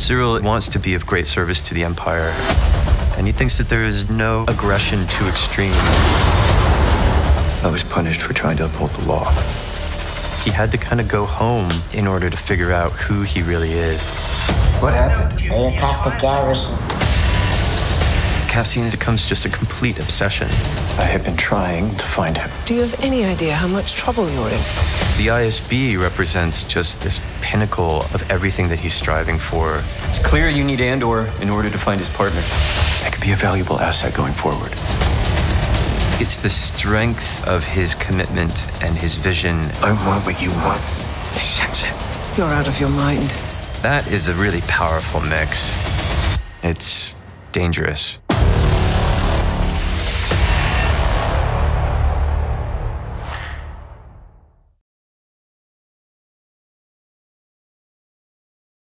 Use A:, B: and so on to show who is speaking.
A: Syril wants to be of great service to the Empire, and he thinks that there is no aggression too extreme.
B: I was punished for trying to uphold the law.
A: He had to kind of go home in order to figure out who he really is.
B: What happened?
C: They attacked the garrison.
A: Cassian becomes just a complete obsession.
B: I have been trying to find him.
D: Do you have any idea how much trouble you're in?
A: The ISB represents just this pinnacle of everything that he's striving for.
B: It's clear you need Andor in order to find his partner. That could be a valuable asset going forward.
A: It's the strength of his commitment and his vision.
B: I want what you want. I sense it.
D: You're out of your mind.
A: That is a really powerful mix. It's dangerous.